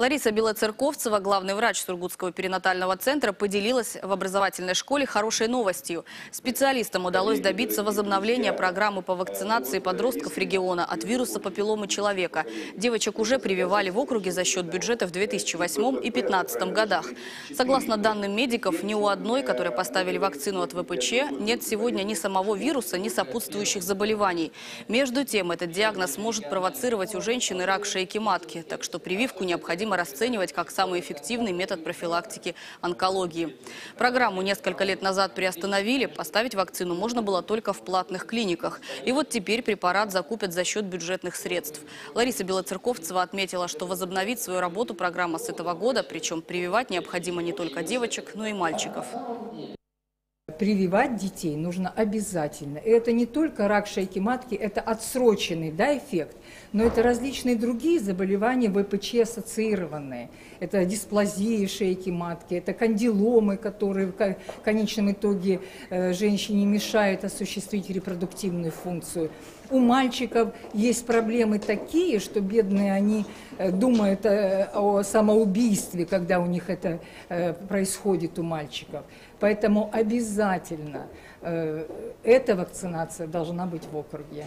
Лариса Белоцерковцева, главный врач Сургутского перинатального центра, поделилась в образовательной школе хорошей новостью. Специалистам удалось добиться возобновления программы по вакцинации подростков региона от вируса папилломы человека. Девочек уже прививали в округе за счет бюджета в 2008 и 2015 годах. Согласно данным медиков, ни у одной, которой поставили вакцину от ВПЧ, нет сегодня ни самого вируса, ни сопутствующих заболеваний. Между тем, этот диагноз может провоцировать у женщины рак шейки матки, так что прививку необходимо расценивать как самый эффективный метод профилактики онкологии. Программу несколько лет назад приостановили, поставить вакцину можно было только в платных клиниках. И вот теперь препарат закупят за счет бюджетных средств. Лариса Белоцерковцева отметила, что возобновить свою работу программа с этого года, причем прививать необходимо не только девочек, но и мальчиков. Прививать детей нужно обязательно. И это не только рак шейки матки, это отсроченный да, эффект, но это различные другие заболевания ВПЧ ассоциированные. Это дисплазии шейки матки, это кандиломы, которые в ко- конечном итоге э, женщине мешают осуществить репродуктивную функцию. У мальчиков есть проблемы такие, что бедные они э, думают э, о самоубийстве, когда у них это происходит у мальчиков. Поэтому обязательно э, эта вакцинация должна быть в округе.